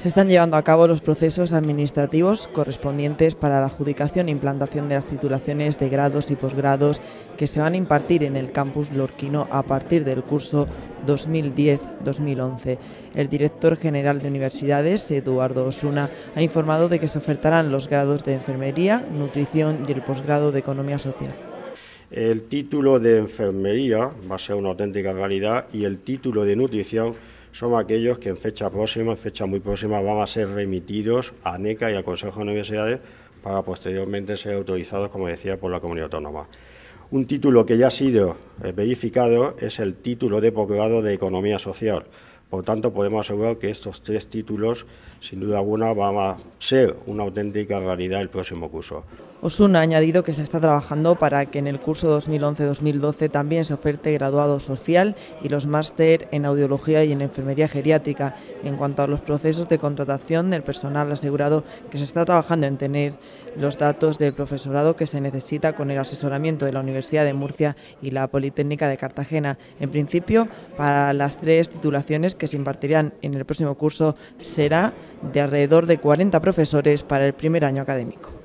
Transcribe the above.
Se están llevando a cabo los procesos administrativos correspondientes para la adjudicación e implantación de las titulaciones de grados y posgrados que se van a impartir en el campus lorquino a partir del curso 2010-2011. El director general de universidades, Eduardo Osuna, ha informado de que se ofertarán los grados de enfermería, nutrición y el posgrado de economía social. El título de enfermería va a ser una auténtica realidad y el título de nutrición son aquellos que en fecha próxima, en fecha muy próxima, van a ser remitidos a NECA y al Consejo de Universidades para posteriormente ser autorizados, como decía, por la comunidad autónoma. Un título que ya ha sido eh, verificado es el título de posgrado de Economía Social. Por tanto, podemos asegurar que estos tres títulos, sin duda alguna, van a ser una auténtica realidad el próximo curso. Osuna ha añadido que se está trabajando para que en el curso 2011-2012 también se oferte graduado social y los máster en audiología y en enfermería geriátrica. En cuanto a los procesos de contratación del personal asegurado que se está trabajando en tener los datos del profesorado que se necesita con el asesoramiento de la Universidad de Murcia y la Politécnica de Cartagena. En principio, para las tres titulaciones que se impartirán en el próximo curso será de alrededor de 40 profesores para el primer año académico.